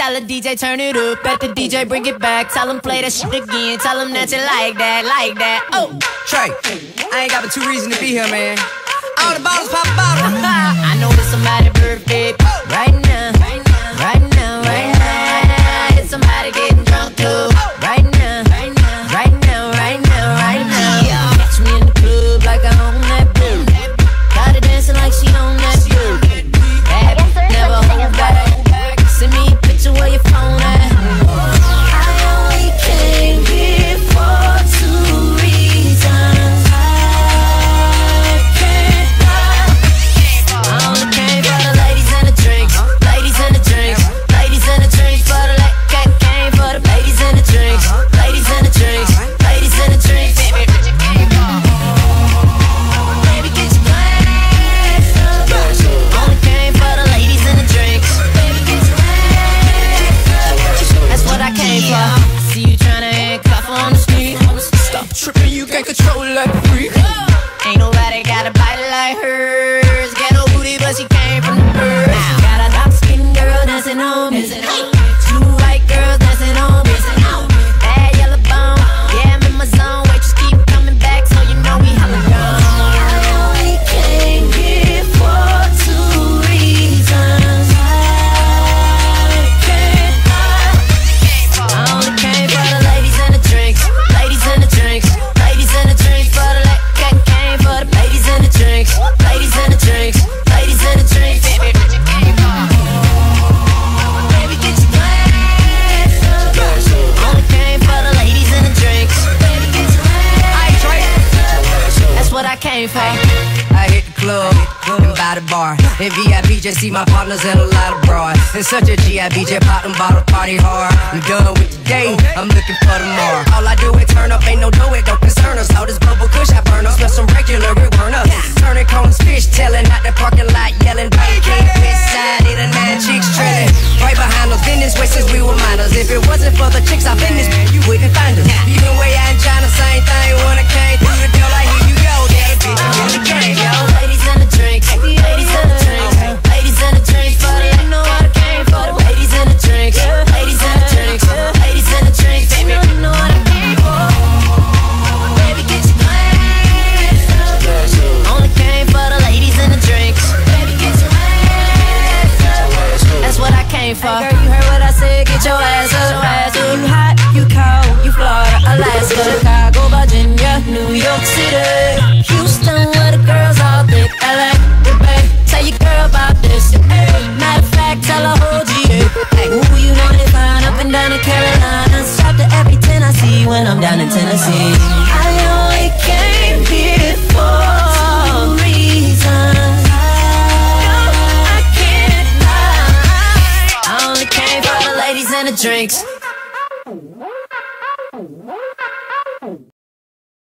Tell the DJ turn it up. Let the DJ bring it back. Tell him play that shit again. Tell him that you like that, like that. Oh, Trey, I ain't got but two reasons to be here, man. All the bottles pop a bottle. I know it's somebody's birthday a body I hit the club and by the bar. In VIP, just see my partners and a lot of broad. It's such a GIB, just pop them bottle party hard. I'm done with the day, I'm looking for tomorrow. All I do is turn up, ain't no do it, don't concern us. All this bubble kush I burn up, smell some regular, it burn up. Turning cones, fish telling out the parking lot, yelling, Baby King, west side, or nine chicks trailing. Right behind us, been this since we were minors. If it wasn't for the chicks I've been this, you wouldn't find came for. Girl, you heard what I said. Get your ass up. You hot, you cold, you Florida, Alaska, Chicago, Virginia, New York City, Houston, where the girls all thick. LA, the Bay. Tell your girl about this. Matter of fact, tell her whole GA. Ooh, you know they fine up and down in Carolina. Stop to every 10 I see when I'm down in Tennessee. and the drinks.